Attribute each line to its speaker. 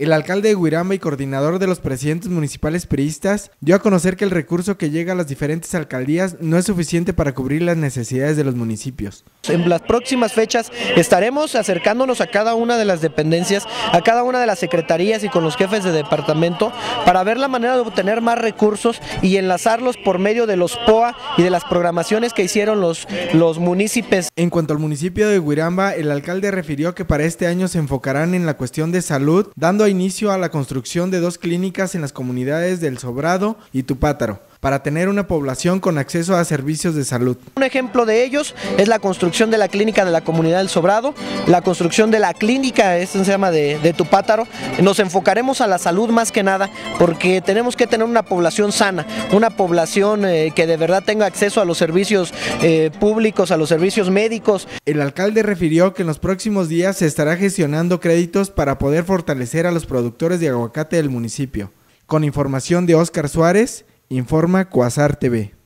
Speaker 1: El alcalde de Huiramba y coordinador de los presidentes municipales priistas dio a conocer que el recurso que llega a las diferentes alcaldías no es suficiente para cubrir las necesidades de los municipios.
Speaker 2: En las próximas fechas estaremos acercándonos a cada una de las dependencias, a cada una de las secretarías y con los jefes de departamento para ver la manera de obtener más recursos y enlazarlos por medio de los POA y de las programaciones que hicieron los, los municipios.
Speaker 1: En cuanto al municipio de Huiramba, el alcalde refirió que para este año se enfocarán en la cuestión de salud, dando inicio a la construcción de dos clínicas en las comunidades del Sobrado y Tupátaro para tener una población con acceso a servicios de salud.
Speaker 2: Un ejemplo de ellos es la construcción de la clínica de la comunidad del Sobrado, la construcción de la clínica, esto se llama de, Tupátaro. Nos enfocaremos a la salud más que nada porque tenemos que tener una población sana, una población eh, que de verdad tenga acceso a los servicios eh, públicos, a los servicios médicos.
Speaker 1: El alcalde refirió que en los próximos días se estará gestionando créditos para poder fortalecer a los productores de aguacate del municipio. Con información de Óscar Suárez, Informa Cuasar TV.